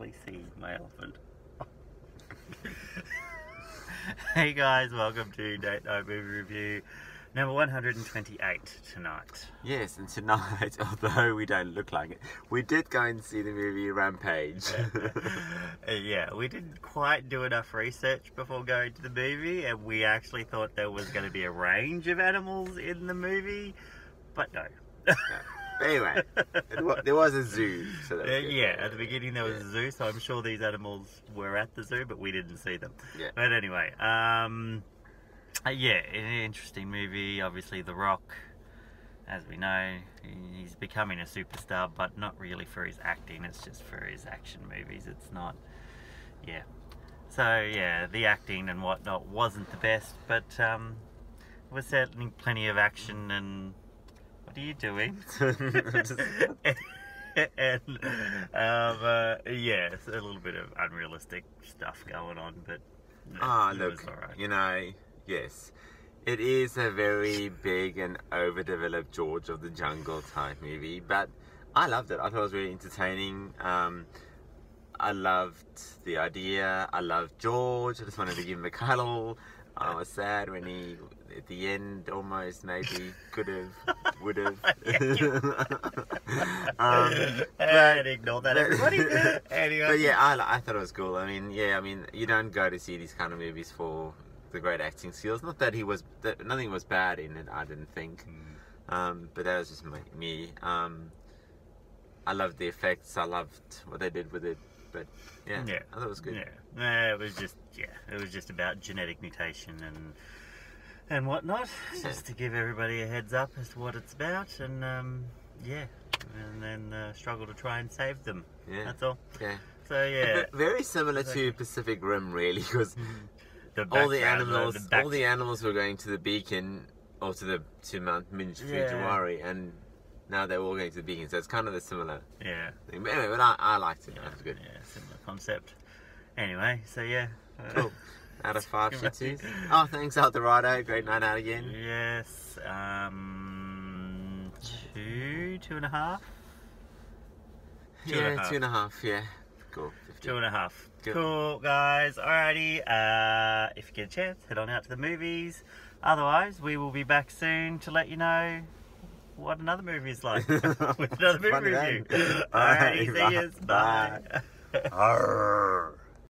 actually see my elephant. hey guys, welcome to Date Night Movie Review number 128 tonight. Yes, and tonight, although we don't look like it, we did go and see the movie Rampage. Uh, yeah, we didn't quite do enough research before going to the movie, and we actually thought there was going to be a range of animals in the movie, but no. Anyway, there was a zoo. So Uh, yeah, at the beginning there was Yeah. a zoo, so I'm sure these animals were at the zoo, but we didn't see them. Yeah. But anyway, um, uh, yeah, an interesting movie. Obviously, The Rock, as we know, he's becoming a superstar, but not really for his acting. It's just for his action movies. It's not, yeah. So yeah, the acting and whatnot wasn't the best, but um, there was certainly plenty of action and. What are you doing? And um, uh, yeah, it's a little bit of unrealistic stuff going on, but no, Ah, it look, was alright. you know, yes, it is a very big and overdeveloped George of the Jungle type movie, but I loved it. I thought it was really entertaining. Um, I loved the idea. I loved George. I just wanted to give him a cuddle. I was sad when he, at the end, almost maybe could have, would have. um, and ignore that, everybody. anyway, but yeah, I, I thought it was cool. I mean, yeah, I mean, you don't go to see these kind of movies for the great acting skills. Not that he was, that nothing was bad in it. I didn't think, Mm. um, but that was just my, me. Um, I loved the effects. I loved what they did with it. But yeah, Yeah. I thought it was good. Yeah, Nah, it was just yeah, it was just about genetic mutation and and whatnot, just to give everybody a heads up as to what it's about, and um, yeah, and then uh, struggle to try and save them. Yeah. That's all. Yeah. So yeah, Ve- Very similar Exactly. to Pacific Rim, really, because the all the animals, the all the animals were going to the beacon or to the to Mount Minj Yeah. And now they're all going to the beacon. So it's kind of a similar yeah, thing. But anyway, but I, I liked it. yeah, That was good. Yeah, similar concept. Anyway, so yeah. Cool. Out of five shih tzus. Oh, thanks, Eldorado. Great night out again. Yes, um, two, two and a half. Two and a yeah, half. two and a half. Yeah. Cool. 50. Two and a half. Good. Cool, guys. Alrighty. Uh, if you get a chance, head on out to the movies. Otherwise, we will be back soon to let you know what another movie is like with another movie review. Alrighty, see yous. bye. Bye.